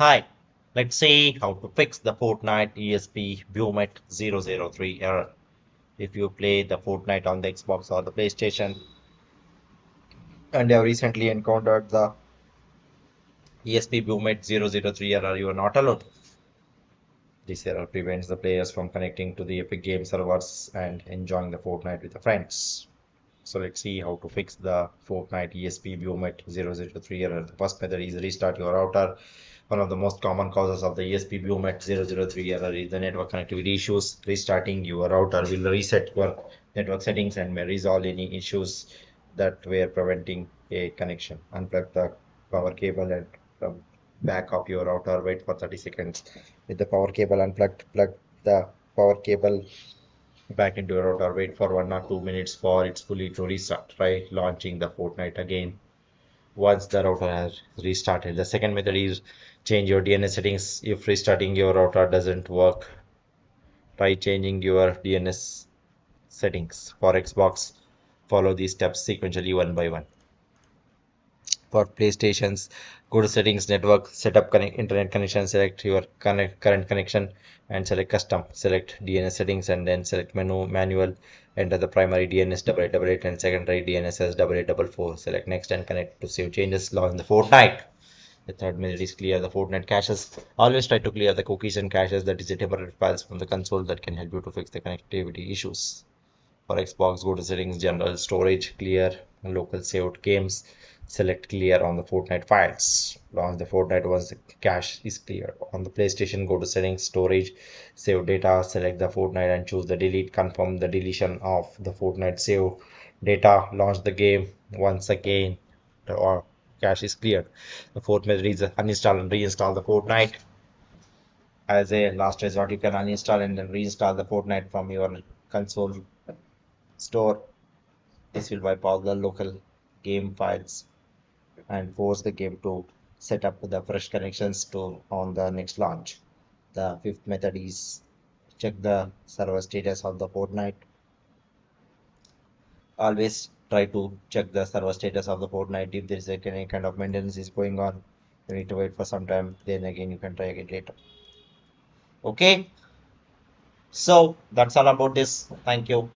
Hi, let's see how to fix the Fortnite ESP BUIMET 003 error. If you play the Fortnite on the Xbox or the PlayStation and you have recently encountered the ESP BUIMET 003 error, you are not alone. This error prevents the players from connecting to the Epic Game servers and enjoying the Fortnite with the friends. So let's see how to fix the Fortnite ESP BUIMET 003 error. The first method is restart your router one of the most common causes of the ESP BUIMET 003 error is the network connectivity issues. Restarting your router will reset your network settings and may resolve any issues that were preventing a connection. Unplug the power cable and from back of your router. Wait for 30 seconds. With the power cable unplugged, plug the power cable back into your router. Wait for one or two minutes for it fully to restart. Try launching the Fortnite again once the router has restarted. The second method is change your DNS settings if restarting your router doesn't work. Try changing your DNS settings for Xbox. Follow these steps sequentially one by one. For PlayStations, go to settings, network, setup connect, internet connection, select your connect, current connection and select custom. Select DNS settings and then select menu manual enter the primary DNS 8888 and secondary DNS as 8844. Select next and connect to save changes. Launch the Fortnite. The third method is clear the Fortnite caches. Always try to clear the cookies and caches that is the temporary files from the console that can help you to fix the connectivity issues. For Xbox, go to settings, general, storage, clear, local saved games. Select clear on the Fortnite files. Launch the Fortnite once the cache is clear. On the PlayStation, go to settings, storage, save data, select the Fortnite and choose the delete. Confirm the deletion of the Fortnite save data. Launch the game once again or cache is cleared. The method is uninstall and reinstall the Fortnite. As a last resort, you can uninstall and then reinstall the Fortnite from your console store. This will wipe all the local game files and force the game to set up the fresh connections to on the next launch. The fifth method is check the server status of the Fortnite. Always try to check the server status of the Fortnite. If there is any kind of maintenance is going on, you need to wait for some time. Then again, you can try again later. Okay. So that's all about this. Thank you.